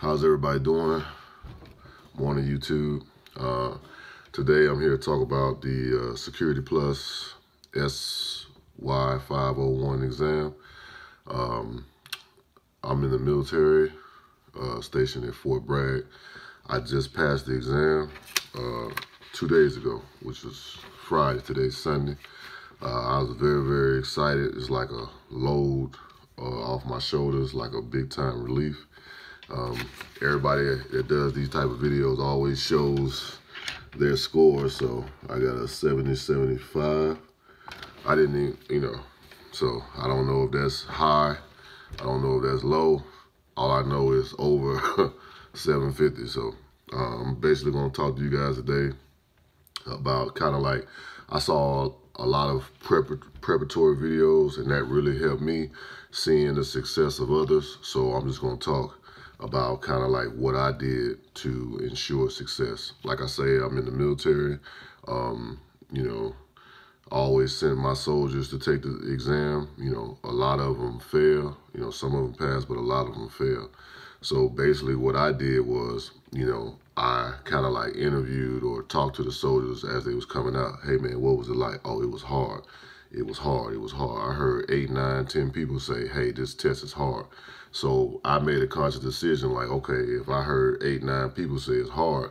How's everybody doing? Morning, YouTube. Uh, today I'm here to talk about the uh, Security Plus SY501 exam. Um, I'm in the military, uh, stationed at Fort Bragg. I just passed the exam uh, two days ago, which was Friday. Today's Sunday. Uh, I was very, very excited. It's like a load uh, off my shoulders, like a big time relief. Um, everybody that does these type of videos always shows their score. So I got a 70, 75. I didn't even, you know, so I don't know if that's high. I don't know if that's low. All I know is over 750. So uh, I'm basically going to talk to you guys today about kind of like I saw a lot of preparatory videos and that really helped me seeing the success of others. So I'm just going to talk about kind of like what I did to ensure success. Like I say, I'm in the military. Um, you know, I always send my soldiers to take the exam. You know, a lot of them fail. You know, some of them pass, but a lot of them fail. So basically what I did was, you know, I kind of like interviewed or talked to the soldiers as they was coming out. Hey man, what was it like? Oh, it was hard. It was hard. It was hard. I heard eight, nine, ten people say, hey, this test is hard. So I made a conscious decision like, okay, if I heard eight, nine people say it's hard,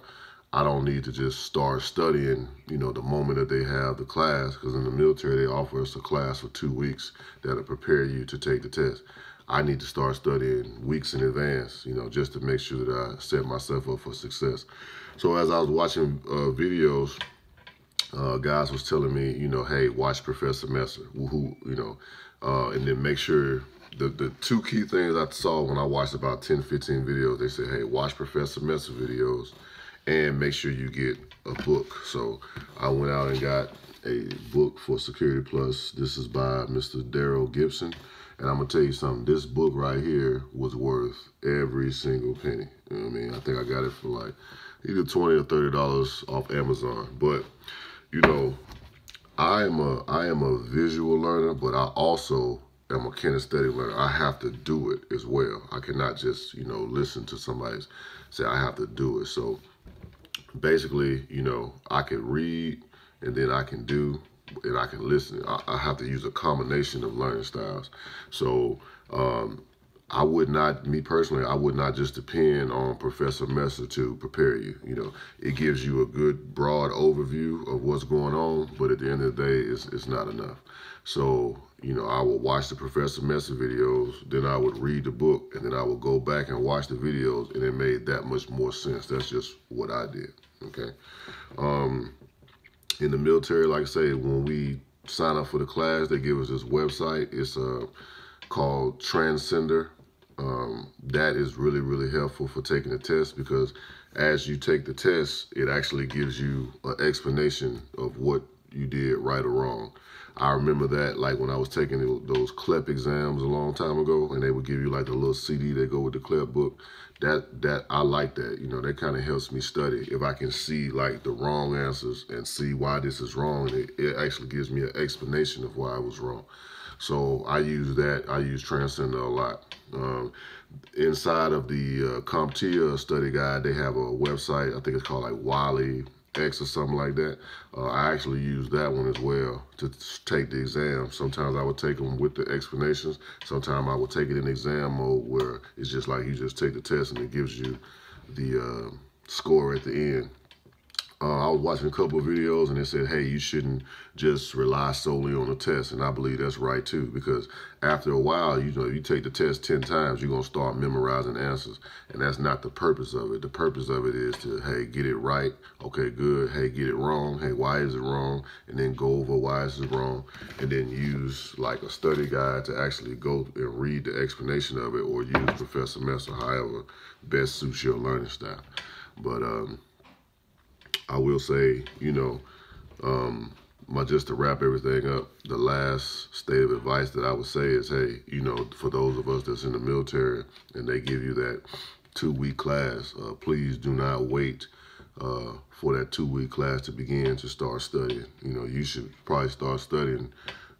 I don't need to just start studying, you know, the moment that they have the class, because in the military, they offer us a class for two weeks that'll prepare you to take the test. I need to start studying weeks in advance, you know, just to make sure that I set myself up for success. So as I was watching uh, videos, uh, guys was telling me, you know, hey, watch Professor Messer, who, you know, uh, and then make sure the, the two key things I saw when I watched about 10, 15 videos, they said, hey, watch Professor Messer videos and make sure you get a book. So I went out and got a book for Security Plus. This is by Mr. Darril Gibson. And I'm gonna tell you something, this book right here was worth every single penny. You know what I mean? I think I got it for like either 20 or $30 off Amazon. But you know, I am a I am a visual learner, but I also am a kinesthetic learner. I have to do it as well. I cannot just, you know, listen to somebody say I have to do it. So basically, you know, I can read and then I can do and I can listen. I, I have to use a combination of learning styles. So um, I would not, me personally, I would not just depend on Professor Messer to prepare you. You know, it gives you a good broad overview of what's going on, but at the end of the day, it's, it's not enough. So, you know, I would watch the Professor Messer videos, then I would read the book, and then I would go back and watch the videos, and it made that much more sense. That's just what I did, okay? Um, in the military, like I say, when we sign up for the class, they give us this website. It's uh, called Transcender um, that is really, really helpful for taking the test because as you take the test, it actually gives you an explanation of what you did right or wrong. I remember that like when I was taking those CLEP exams a long time ago and they would give you like a little CD that go with the CLEP book. That, that I like that, you know, that kind of helps me study. If I can see like the wrong answers and see why this is wrong, it, it actually gives me an explanation of why I was wrong. So I use that. I use Transcender a lot. Um, inside of the uh, CompTIA study guide, they have a website. I think it's called like Wiley X or something like that. Uh, I actually use that one as well to take the exam. Sometimes I would take them with the explanations. Sometimes I would take it in exam mode where it's just like you just take the test and it gives you the uh, score at the end. Uh, I was watching a couple of videos and they said, hey, you shouldn't just rely solely on the test. And I believe that's right too, because after a while, you know, you take the test 10 times, you're going to start memorizing answers. And that's not the purpose of it. The purpose of it is to, hey, get it right. Okay, good. Hey, get it wrong. Hey, why is it wrong? And then go over why is it wrong. And then use like a study guide to actually go and read the explanation of it or use Professor Messer, however best suits your learning style. But, um, I will say, you know, um, my just to wrap everything up, the last state of advice that I would say is, hey, you know, for those of us that's in the military and they give you that two-week class, uh, please do not wait uh, for that two-week class to begin to start studying. You know, you should probably start studying,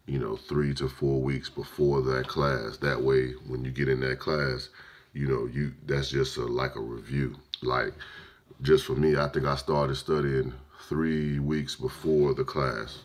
you know, three to four weeks before that class. That way, when you get in that class, you know, you that's just a, like a review. Like just for me, I think I started studying three weeks before the class,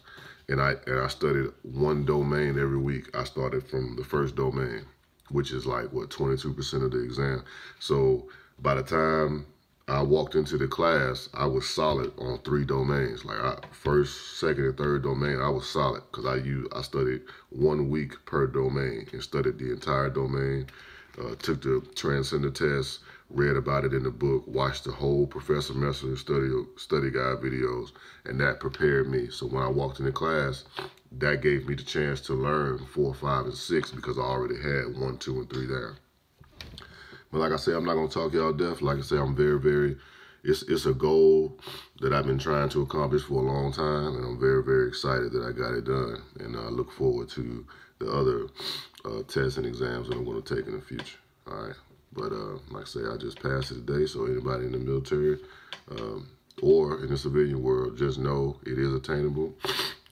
and I and I studied one domain every week. I started from the first domain, which is like what 22% of the exam. So by the time I walked into the class, I was solid on three domains. Like I, first, second, and third domain, I was solid because I used I studied one week per domain and studied the entire domain. Uh, took the transcender test, read about it in the book, watched the whole Professor Messer study study guide videos, and that prepared me. So when I walked into class, that gave me the chance to learn four, five, and six because I already had one, two, and three there. But like I said, I'm not gonna talk y'all deaf. Like I said, I'm very, very. It's it's a goal that I've been trying to accomplish for a long time, and I'm very, very excited that I got it done. And I look forward to the other uh, tests and exams that I'm gonna take in the future. All right. But uh, I say, I just passed it today, so anybody in the military um, or in the civilian world, just know it is attainable,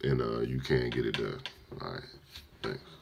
and uh, you can get it done. All right. Thanks.